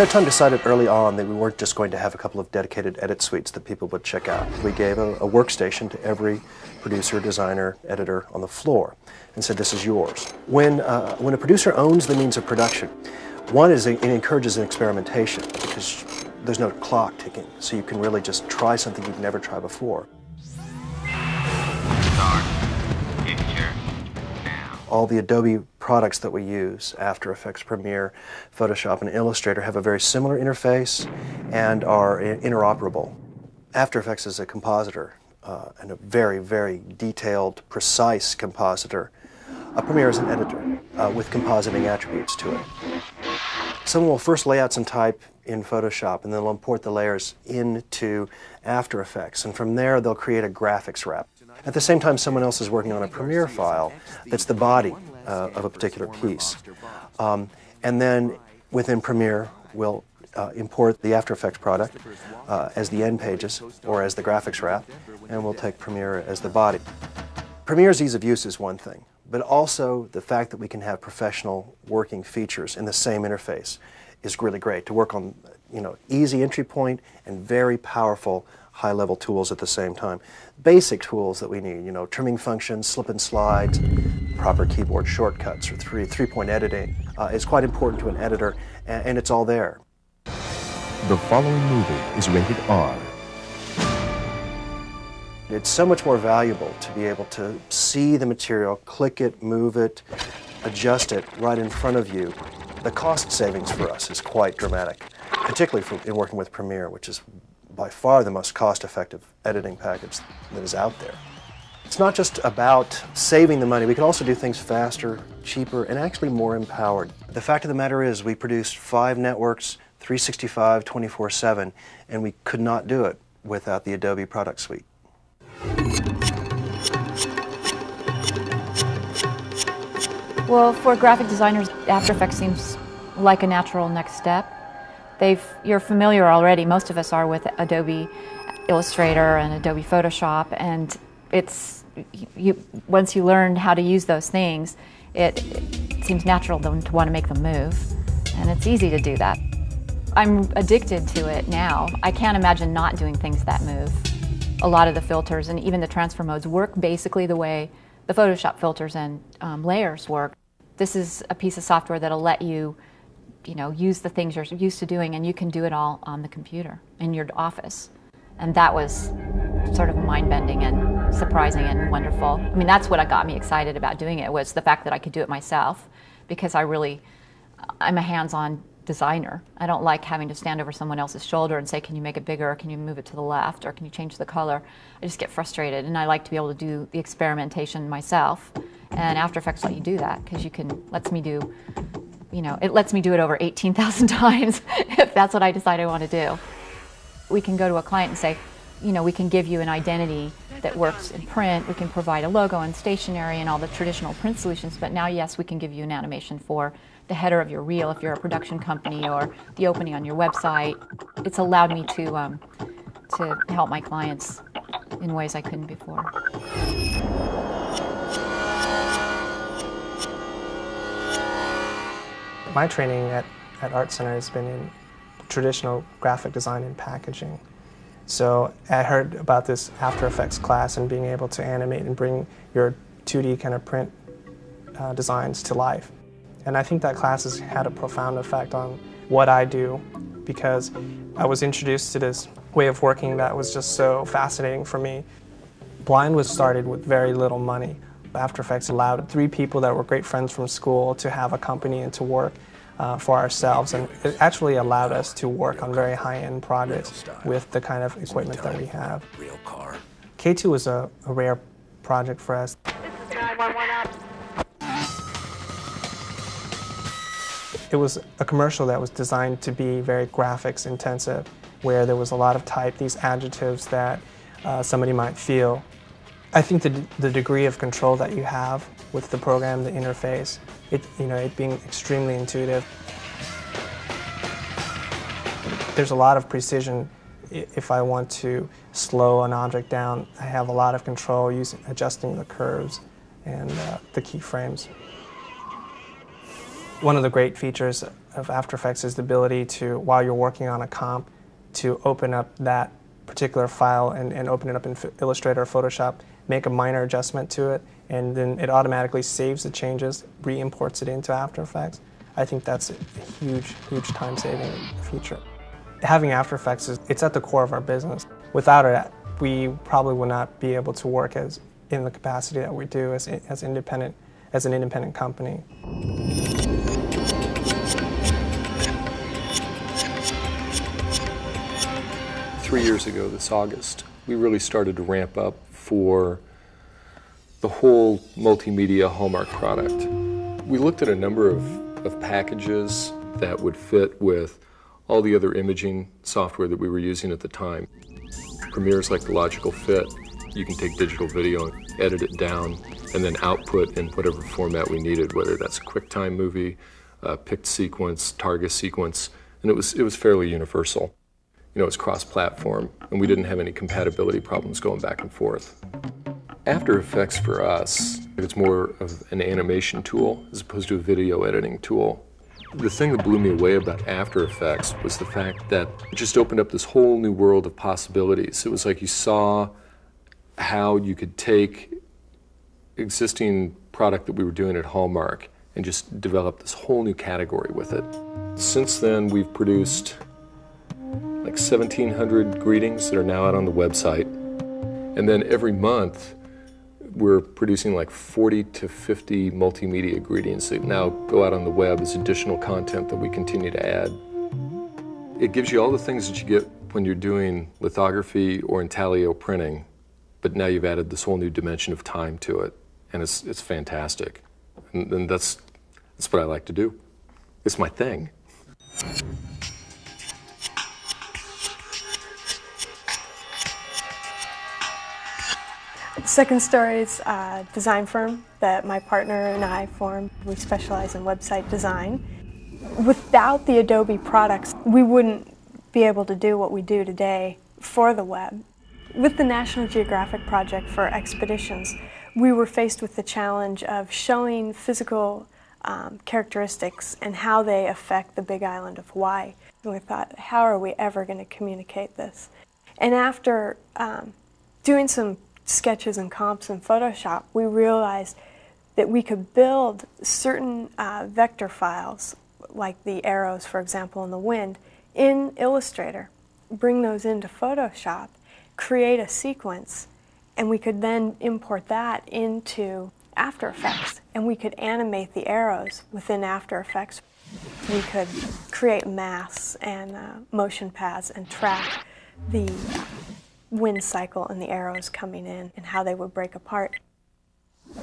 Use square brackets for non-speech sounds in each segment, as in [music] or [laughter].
Showtime decided early on that we weren't just going to have a couple of dedicated edit suites that people would check out. We gave a, a workstation to every producer, designer, editor on the floor and said, this is yours. When, uh, when a producer owns the means of production, one is it encourages an experimentation because there's no clock ticking, so you can really just try something you've never tried before. All the Adobe products that we use, After Effects, Premiere, Photoshop, and Illustrator, have a very similar interface and are interoperable. After Effects is a compositor uh, and a very, very detailed, precise compositor. A Premiere is an editor uh, with compositing attributes to it. Someone will first lay out some type in Photoshop and then they'll import the layers into After Effects and from there they'll create a graphics wrap. At the same time, someone else is working on a Premiere file that's the body uh, of a particular piece. Um, and then within Premiere, we'll uh, import the After Effects product uh, as the end pages or as the graphics wrap, and we'll take Premiere as the body. Premiere's ease of use is one thing, but also the fact that we can have professional working features in the same interface is really great to work on you know easy entry point and very powerful high level tools at the same time. Basic tools that we need, you know, trimming functions, slip and slides, proper keyboard shortcuts or three, three point editing uh, is quite important to an editor and, and it's all there. The following movie is rated R. It's so much more valuable to be able to see the material, click it, move it, adjust it right in front of you. The cost savings for us is quite dramatic, particularly for, in working with Premiere, which is by far the most cost-effective editing package that is out there. It's not just about saving the money. We can also do things faster, cheaper, and actually more empowered. The fact of the matter is we produced five networks, 365, 24-7, and we could not do it without the Adobe product suite. Well, for graphic designers, After Effects seems like a natural next step. They've, you're familiar already, most of us are with Adobe Illustrator and Adobe Photoshop, and it's, you, once you learn how to use those things, it, it seems natural to, to want to make them move, and it's easy to do that. I'm addicted to it now. I can't imagine not doing things that move. A lot of the filters and even the transfer modes work basically the way the Photoshop filters and um, layers work. This is a piece of software that'll let you you know, use the things you're used to doing and you can do it all on the computer in your office. And that was sort of mind-bending and surprising and wonderful. I mean, that's what got me excited about doing it was the fact that I could do it myself because I really, I'm a hands-on designer. I don't like having to stand over someone else's shoulder and say, can you make it bigger, or can you move it to the left, or can you change the color? I just get frustrated, and I like to be able to do the experimentation myself. And After Effects let you do that because you can lets me do you know, it lets me do it over 18,000 [laughs] times if that's what I decide I want to do. We can go to a client and say, you know, we can give you an identity that works in print, we can provide a logo and stationery and all the traditional print solutions, but now, yes, we can give you an animation for the header of your reel if you're a production company or the opening on your website. It's allowed me to, um, to help my clients in ways I couldn't before. My training at, at Art Center has been in traditional graphic design and packaging. So I heard about this After Effects class and being able to animate and bring your 2D kind of print uh, designs to life. And I think that class has had a profound effect on what I do because I was introduced to this way of working that was just so fascinating for me. Blind was started with very little money. After Effects allowed three people that were great friends from school to have a company and to work uh, for ourselves, and it actually allowed us to work on very high-end projects with the kind of equipment that we have. K2 was a, a rare project for us. It was a commercial that was designed to be very graphics intensive, where there was a lot of type, these adjectives that uh, somebody might feel I think the, the degree of control that you have with the program, the interface, it, you know, it being extremely intuitive. There's a lot of precision if I want to slow an object down. I have a lot of control using adjusting the curves and uh, the keyframes. One of the great features of After Effects is the ability to, while you're working on a comp, to open up that particular file and, and open it up in Illustrator or Photoshop, make a minor adjustment to it, and then it automatically saves the changes, re-imports it into After Effects. I think that's a huge, huge time-saving feature. Having After Effects is it's at the core of our business. Without it, we probably would not be able to work as in the capacity that we do as, as independent as an independent company. Three years ago this August, we really started to ramp up for the whole multimedia Hallmark product. We looked at a number of, of packages that would fit with all the other imaging software that we were using at the time. Premiere's like the logical fit. You can take digital video and edit it down and then output in whatever format we needed, whether that's a QuickTime movie, a PICT sequence, Targa sequence, and it was, it was fairly universal. Know, it's cross-platform, and we didn't have any compatibility problems going back and forth. After Effects for us, it's more of an animation tool as opposed to a video editing tool. The thing that blew me away about After Effects was the fact that it just opened up this whole new world of possibilities. It was like you saw how you could take existing product that we were doing at Hallmark and just develop this whole new category with it. Since then, we've produced like 1,700 greetings that are now out on the website. And then every month, we're producing like 40 to 50 multimedia greetings that now go out on the web as additional content that we continue to add. It gives you all the things that you get when you're doing lithography or intaglio printing, but now you've added this whole new dimension of time to it, and it's, it's fantastic. And, and that's, that's what I like to do. It's my thing. Second Story is a design firm that my partner and I formed. We specialize in website design. Without the Adobe products, we wouldn't be able to do what we do today for the web. With the National Geographic Project for Expeditions, we were faced with the challenge of showing physical um, characteristics and how they affect the big island of Hawaii. And we thought, how are we ever going to communicate this? And after um, doing some sketches and comps in Photoshop, we realized that we could build certain uh, vector files, like the arrows, for example, in the wind, in Illustrator, bring those into Photoshop, create a sequence, and we could then import that into After Effects, and we could animate the arrows within After Effects. We could create masks and uh, motion paths and track the wind cycle and the arrows coming in and how they would break apart.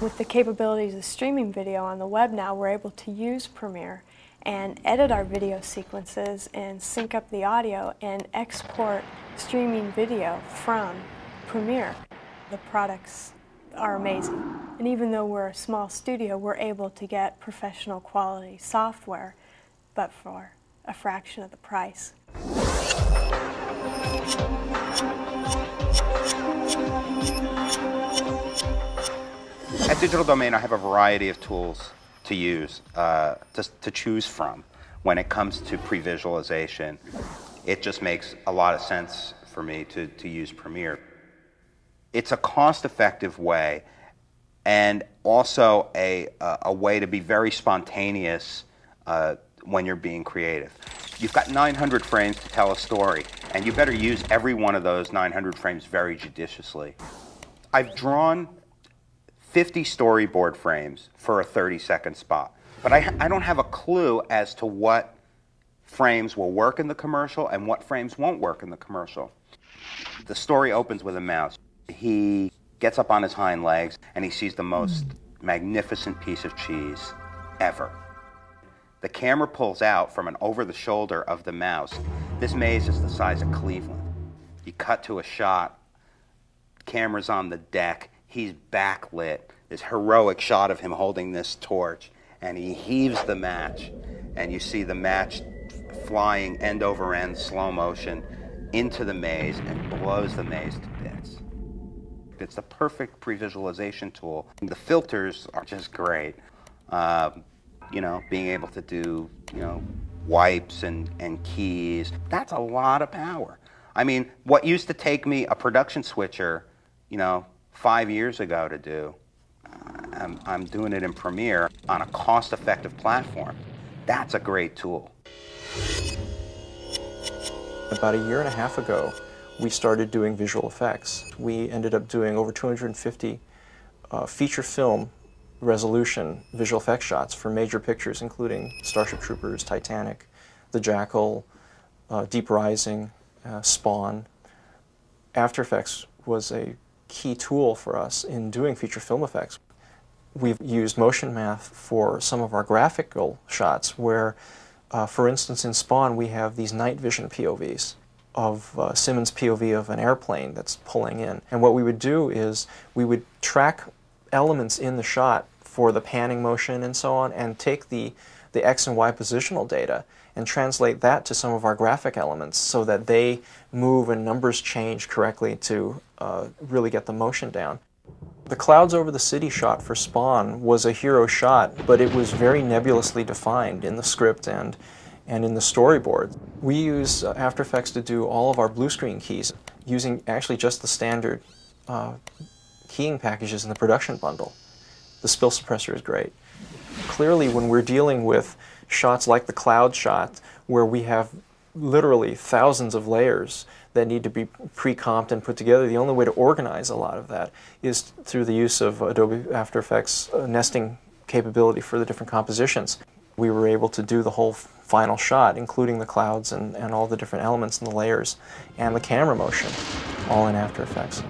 With the capabilities of streaming video on the web now, we're able to use Premiere and edit our video sequences and sync up the audio and export streaming video from Premiere. The products are amazing. And even though we're a small studio, we're able to get professional quality software, but for a fraction of the price. At Digital Domain, I have a variety of tools to use, uh, to, to choose from when it comes to pre-visualization. It just makes a lot of sense for me to, to use Premiere. It's a cost-effective way and also a, a way to be very spontaneous uh, when you're being creative. You've got 900 frames to tell a story, and you better use every one of those 900 frames very judiciously. I've drawn 50 storyboard frames for a 30 second spot. But I, I don't have a clue as to what frames will work in the commercial and what frames won't work in the commercial. The story opens with a mouse. He gets up on his hind legs and he sees the most hmm. magnificent piece of cheese ever. The camera pulls out from an over the shoulder of the mouse. This maze is the size of Cleveland. You cut to a shot, camera's on the deck, he's backlit. This heroic shot of him holding this torch, and he heaves the match, and you see the match flying end over end, slow motion, into the maze and blows the maze to bits. It's the perfect pre-visualization tool. The filters are just great. Uh, you know, being able to do, you know, wipes and, and keys. That's a lot of power. I mean, what used to take me a production switcher, you know, five years ago to do, I'm, I'm doing it in Premiere on a cost-effective platform. That's a great tool. About a year and a half ago, we started doing visual effects. We ended up doing over 250 uh, feature film resolution visual effects shots for major pictures, including Starship Troopers, Titanic, The Jackal, uh, Deep Rising, uh, Spawn. After Effects was a key tool for us in doing feature film effects. We've used motion math for some of our graphical shots where, uh, for instance, in Spawn we have these night vision POVs of uh, Simmons POV of an airplane that's pulling in. And what we would do is we would track elements in the shot for the panning motion and so on and take the, the X and Y positional data and translate that to some of our graphic elements so that they move and numbers change correctly to uh, really get the motion down. The clouds over the city shot for Spawn was a hero shot, but it was very nebulously defined in the script and, and in the storyboard. We use uh, After Effects to do all of our blue screen keys using actually just the standard uh, keying packages in the production bundle. The spill suppressor is great. Clearly, when we're dealing with shots like the cloud shot, where we have literally thousands of layers that need to be pre-comped and put together. The only way to organize a lot of that is through the use of Adobe After Effects uh, nesting capability for the different compositions. We were able to do the whole final shot, including the clouds and, and all the different elements and the layers and the camera motion, all in After Effects.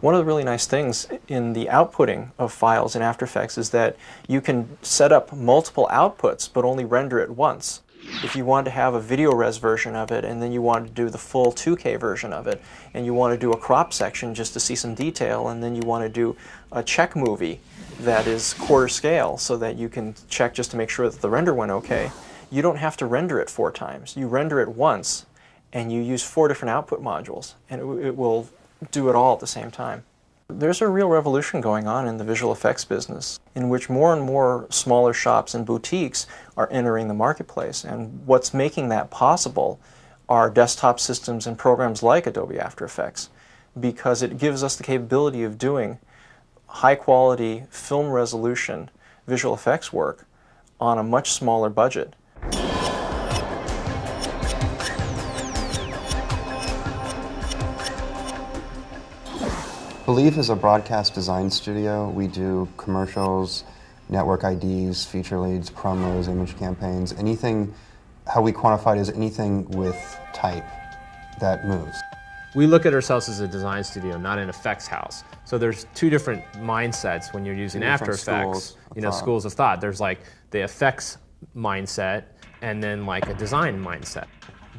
One of the really nice things in the outputting of files in After Effects is that you can set up multiple outputs but only render it once. If you want to have a video res version of it and then you want to do the full 2K version of it and you want to do a crop section just to see some detail and then you want to do a check movie that is quarter scale so that you can check just to make sure that the render went okay, you don't have to render it four times. You render it once and you use four different output modules and it, it will do it all at the same time. There's a real revolution going on in the visual effects business in which more and more smaller shops and boutiques are entering the marketplace. And what's making that possible are desktop systems and programs like Adobe After Effects because it gives us the capability of doing high quality film resolution visual effects work on a much smaller budget. Belief is a broadcast design studio. We do commercials, network IDs, feature leads, promos, image campaigns, anything, how we quantify it is anything with type that moves. We look at ourselves as a design studio, not an effects house. So there's two different mindsets when you're using After Effects, you know, thought. schools of thought. There's like the effects mindset and then like a design mindset.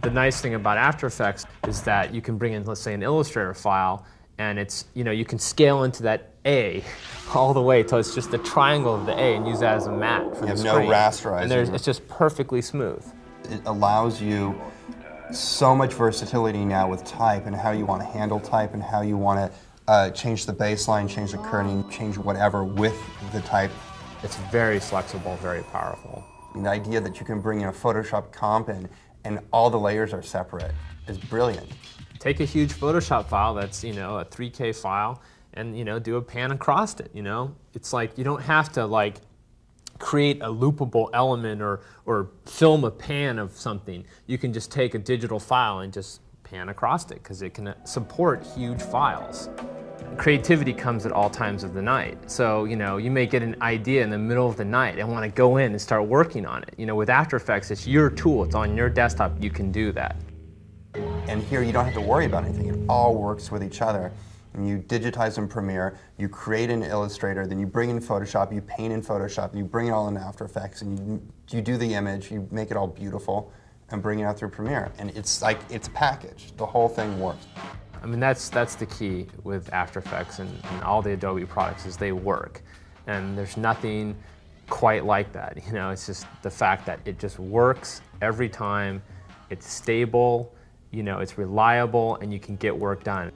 The nice thing about After Effects is that you can bring in, let's say, an Illustrator file and it's you know you can scale into that A all the way till it's just the triangle of the A and use that as a matte for you the have screen. no rasterizing. And it's just perfectly smooth. It allows you so much versatility now with type and how you want to handle type and how you want to uh, change the baseline, change the kerning, change whatever with the type. It's very flexible, very powerful. And the idea that you can bring in a Photoshop comp in and all the layers are separate is brilliant take a huge Photoshop file that's, you know, a 3K file and, you know, do a pan across it, you know? It's like you don't have to like create a loopable element or, or film a pan of something. You can just take a digital file and just pan across it because it can support huge files. Creativity comes at all times of the night. So, you know, you may get an idea in the middle of the night and want to go in and start working on it. You know, with After Effects, it's your tool, it's on your desktop, you can do that. And here you don't have to worry about anything. It all works with each other. And you digitize in Premiere, you create in Illustrator, then you bring in Photoshop, you paint in Photoshop, you bring it all in After Effects, and you, you do the image, you make it all beautiful, and bring it out through Premiere. And it's like, it's a package. The whole thing works. I mean, that's, that's the key with After Effects and, and all the Adobe products is they work. And there's nothing quite like that. [laughs] You know, it's just the fact that it just works every time. It's stable you know, it's reliable and you can get work done.